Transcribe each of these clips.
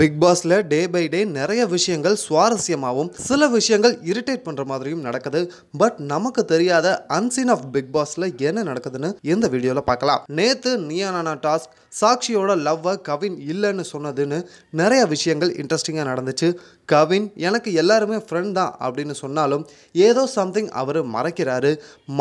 Big பாஸ்ல day by day நிறைய விஷயங்கள் சுவாரஸ்யமாகவும் சில விஷயங்கள் இரிட்டேட் பண்ற மாதிரியும் நடக்குது. பட் நமக்கு தெரியாத அன்சீன் ஆஃப் பிக் பாஸ்ல என்ன நடக்குதுன்னு இந்த வீடியோல பார்க்கலாம். நேத்து நியானானா டாஸ்க் சாக்ஷியோட லவ்வை கவின் இல்லைன்னு சொன்னதுன்னு நிறைய விஷயங்கள் இன்ட்ரெஸ்டிங்காக நடந்துச்சு. கவின் எனக்கு எல்லாருமே ஃப்ரெண்ட் தான் அப்படின்னு சொன்னாலும் ஏதோ சம்திங் அவர் மறைக்கிறாரு.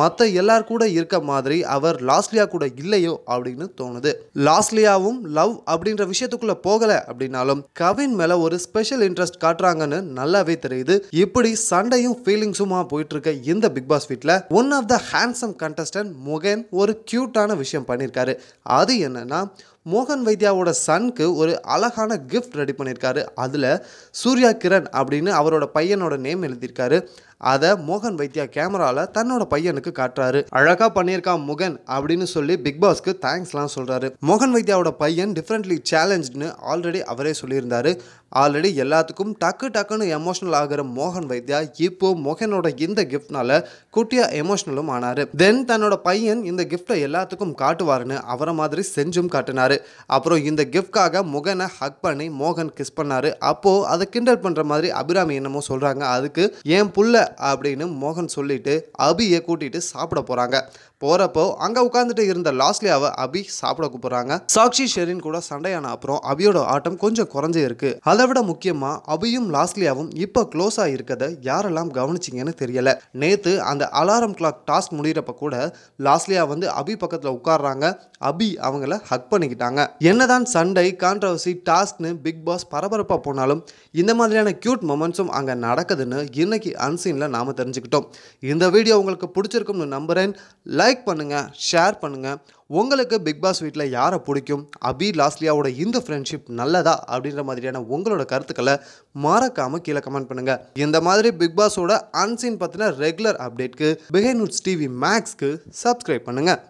மற்ற எல்லார் கூட இருக்க மாதிரி அவர் லாஸ்லியா கூட இல்லையோ அப்படின்னு தோணுது. லாஸ்லியாவும் லவ் அப்படின்ற விஷயத்துக்குள்ள போகலை அப்படின்னாலும் கவின் மேல ஒரு ஸ்பெஷல் இன்ட்ரெஸ்ட் காட்டுறாங்கன்னு நல்லாவே தெரியுது. இப்படி சண்டையும் ஃபீலிங்ஸுமா போயிட்டு இருக்க இந்த பிக் பாஸ் வீட்டில் one of the handsome contestant Mugen ஒரு கியூட்டான விஷயம் பண்ணியிருக்காரு அது என்னன்னா மோகன் வைத்யாவோட சனுக்கு ஒரு அழகான கிஃப்ட் ரெடி பண்ணியிருக்காரு. அதில் சூர்யா கிரண் அப்படின்னு அவரோட பையனோட நேம் எழுதியிருக்காரு. அதை மோகன் வைத்யா கேமராவில் தன்னோட பையனுக்கு காட்டுறாரு. அழகாக பண்ணியிருக்கான் முகன் அப்படின்னு சொல்லி பிக் பாஸ்க்கு தேங்க்ஸ்லாம் சொல்கிறாரு மோகன் வைத்யாவோட பையன் டிஃப்ரெண்ட்லி சேலஞ்சுன்னு ஆல்ரெடி அவரே சொல்லியிருந்தாரு. ஆல்ரெடி எல்லாத்துக்கும் டக்கு டக்குன்னு எமோஷனல் ஆகிற மோகன் வைத்யா இப்போ மோகனோட இந்த கிஃப்ட்னால குட்டியா எமோஷனலும் ஆனார். தென் தன்னோட பையன் இந்த கிஃப்ட்டை எல்லாத்துக்கும் காட்டுவாருன்னு அவரை மாதிரி செஞ்சும் காட்டினார். அப்புறம் இந்த கிஃப்ட்காக முகனை ஹக் பண்ணி மோகன் கிஸ் பண்ணாரு. அப்போ அதை கிண்டல் பண்ற மாதிரி அபிராமி என்னமோ சொல்றாங்க. அதுக்கு என் புள்ள? அப்படின்னு மோகன் சொல்லிட்டு அபியை கூட்டிட்டு சாப்பிட போறாங்க. போறப்போ அங்க உட்காந்துட்டு இருந்த லாஸ்லியாவை அபி சாப்பிட கூப்பிடுறாங்க. சாக்ஷி ஷெரின் கூட சண்டையான அப்புறம் அபியோட ஆட்டம் கொஞ்சம் குறைஞ்சே இருக்கு. அதை விட முக்கியமா அபியும் லாஸ்லியாவும் இப்போ க்ளோஸாக இருக்கதை யாரெல்லாம் கவனிச்சிங்கன்னு தெரியல. நேத்து அந்த அலாரம் கிளாக் டாஸ்க் முடியிறப்ப கூட லாஸ்லியா வந்து அபி பக்கத்துல உட்கார்றாங்க. அபி அவங்கள ஹக் பண்ணிக்கிட்டாங்க. என்னதான் சண்டை கான்ட்ரவர்சி டாஸ்க்னு பிக் பாஸ் பரபரப்பா போனாலும் இந்த மாதிரியான கியூட் மொமெண்ட்ஸும் அங்க நடக்குதுன்னு இன்னைக்கு அன்சீன்ல நாம தெரிஞ்சுக்கிட்டோம். இந்த வீடியோ உங்களுக்கு பிடிச்சிருக்கும்னு நம்புறேன். லைக் பண்ணுங்க ஷேர் பண்ணுங்கள் உங்களுக்கு பிக் பாஸ் வீட்டில் யாரை பிடிக்கும்? அபி லாஸ்லியாவோட இந்த ஃப்ரெண்ட்ஷிப் நல்லதா? அப்படின்ற மாதிரியான உங்களோட கருத்துக்களை மறக்காமல் கீழே கமெண்ட் பண்ணுங்க. இந்த மாதிரி பிக் பாஸோட அன்சீன் பற்றின ரெகுலர் அப்டேட்க்கு பிஹைண்ட் டிவி மேக்ஸ்க்கு சப்ஸ்கிரைப் பண்ணுங்கள்